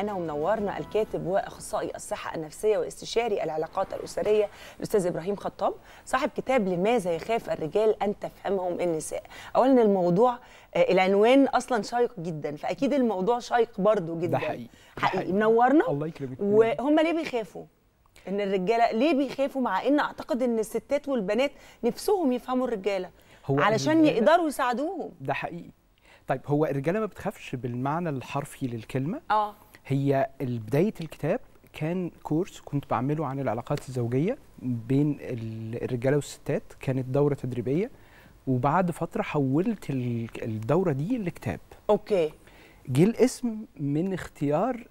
معانا ومنورنا الكاتب وأخصائي الصحة النفسية واستشاري العلاقات الأسرية الأستاذ إبراهيم خطاب صاحب كتاب لماذا يخاف الرجال أن تفهمهم النساء؟ اولا الموضوع آه، العنوان أصلا شيق جدا فأكيد الموضوع شيق برضو جدا. ده حقيقي ده حقيقي. منورنا؟ الله يكرمك. وهم ليه بيخافوا؟ إن الرجالة ليه بيخافوا؟ مع إن أعتقد إن الستات والبنات نفسهم يفهموا الرجالة هو علشان يقدروا يساعدوهم. ده حقيقي. طيب هو الرجالة ما بتخافش بالمعنى الحرفي للكلمة؟ آه. هي بداية الكتاب كان كورس كنت بعمله عن العلاقات الزوجية بين ال- الرجالة والستات كانت دورة تدريبية. وبعد فترة حولت ال- الدورة دي لكتاب. أوكي. جه الاسم من اختيار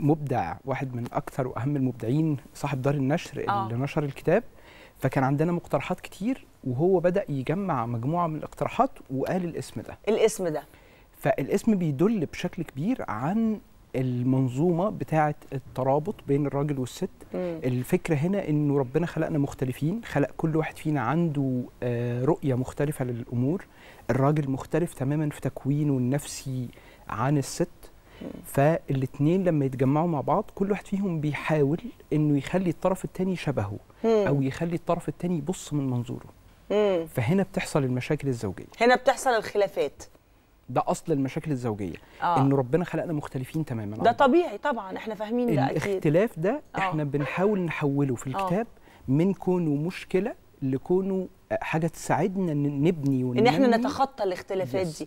مبدع واحد من أكثر وأهم المبدعين صاحب دار النشر آه. اللي نشر الكتاب. فكان عندنا مقترحات كتير وهو بدأ يجمع مجموعة من الاقتراحات وقال الاسم ده. الاسم ده. فالاسم بيدل بشكل كبير عن المنظومة بتاعه الترابط بين الراجل والست. مم. الفكرة هنا انه ربنا خلقنا مختلفين خلق كل واحد فينا عنده آه، رؤية مختلفة للأمور. الراجل مختلف تماما في تكوينه النفسي عن الست. فالاتنين لما يتجمعوا مع بعض كل واحد فيهم بيحاول إنه يخلي الطرف التاني شبهه مم. أو يخلي الطرف التاني يبص من منظوره. مم. فهنا بتحصل المشاكل الزوجية. هنا بتحصل الخلافات. ده أصل المشاكل الزوجية آه انه ربنا خلقنا مختلفين تماما ده. طبيعي طبعا إحنا فاهمين ده أكيد الاختلاف ده آه. إحنا بنحاول نحوله في آه. الكتاب من كونه مشكلة لكونه حاجة تساعدنا ان نبني إن إحنا وننمي نتخطى الاختلافات. دي